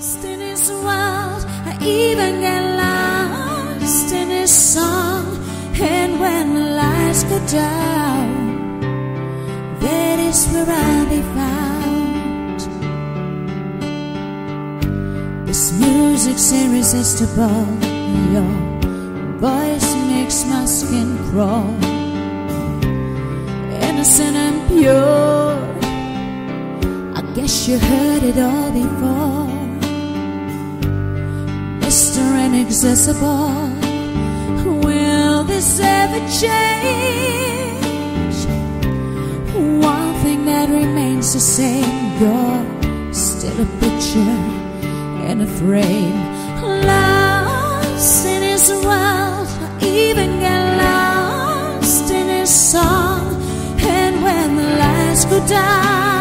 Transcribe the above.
lost in his world. I even get lost in his song. And when the lights go down, that is where I'll be found. This music's irresistible. Your voice makes my skin crawl. Innocent and pure. I guess you heard it all before. Inaccessible, will this ever change? One thing that remains the same, you're still a picture in a frame. Lost in his world, I even get lost in his song. And when the lights go down,